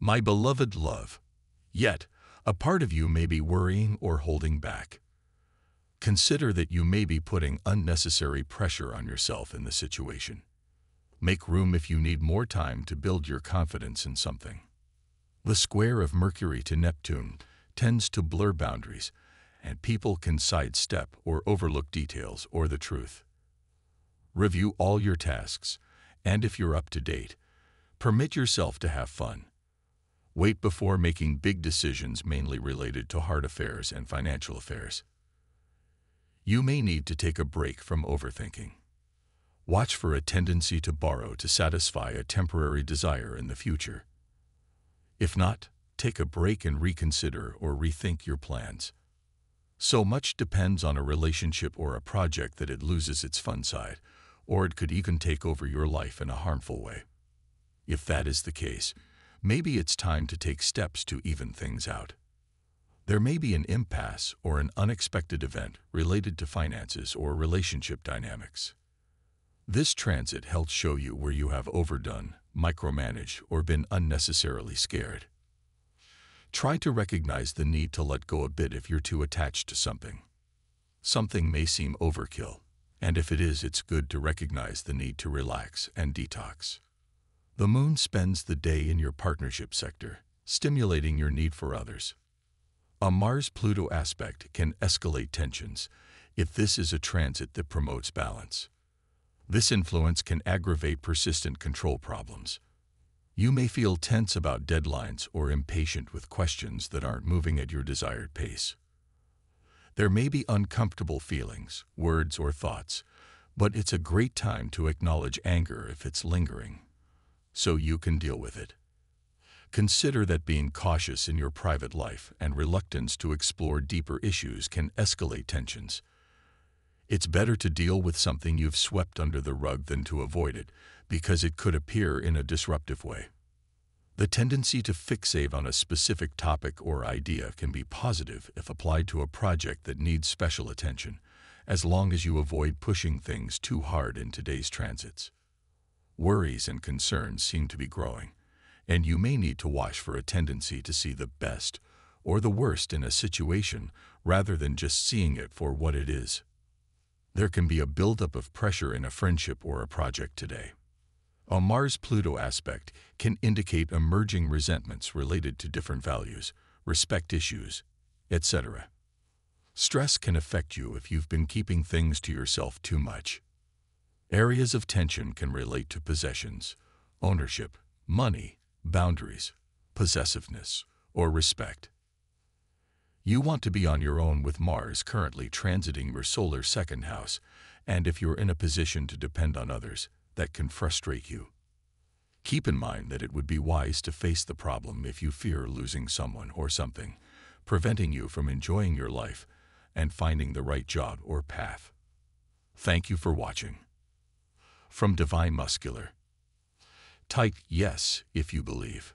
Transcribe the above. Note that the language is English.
My beloved love, yet a part of you may be worrying or holding back. Consider that you may be putting unnecessary pressure on yourself in the situation. Make room if you need more time to build your confidence in something. The square of Mercury to Neptune tends to blur boundaries, and people can sidestep or overlook details or the truth. Review all your tasks, and if you're up to date, permit yourself to have fun. Wait before making big decisions mainly related to heart affairs and financial affairs. You may need to take a break from overthinking. Watch for a tendency to borrow to satisfy a temporary desire in the future. If not, take a break and reconsider or rethink your plans. So much depends on a relationship or a project that it loses its fun side, or it could even take over your life in a harmful way. If that is the case, maybe it's time to take steps to even things out. There may be an impasse or an unexpected event related to finances or relationship dynamics. This transit helps show you where you have overdone, micromanaged, or been unnecessarily scared. Try to recognize the need to let go a bit if you're too attached to something. Something may seem overkill, and if it is, it's good to recognize the need to relax and detox. The moon spends the day in your partnership sector, stimulating your need for others. A Mars-Pluto aspect can escalate tensions if this is a transit that promotes balance. This influence can aggravate persistent control problems. You may feel tense about deadlines or impatient with questions that aren't moving at your desired pace. There may be uncomfortable feelings, words, or thoughts, but it's a great time to acknowledge anger if it's lingering so you can deal with it. Consider that being cautious in your private life and reluctance to explore deeper issues can escalate tensions. It's better to deal with something you've swept under the rug than to avoid it, because it could appear in a disruptive way. The tendency to fixate on a specific topic or idea can be positive if applied to a project that needs special attention, as long as you avoid pushing things too hard in today's transits. Worries and concerns seem to be growing, and you may need to watch for a tendency to see the best or the worst in a situation rather than just seeing it for what it is. There can be a buildup of pressure in a friendship or a project today. A Mars-Pluto aspect can indicate emerging resentments related to different values, respect issues, etc. Stress can affect you if you've been keeping things to yourself too much. Areas of tension can relate to possessions, ownership, money, boundaries, possessiveness, or respect. You want to be on your own with Mars currently transiting your solar second house, and if you're in a position to depend on others, that can frustrate you. Keep in mind that it would be wise to face the problem if you fear losing someone or something, preventing you from enjoying your life and finding the right job or path. Thank you for watching from Divine Masculine. Type yes if you believe.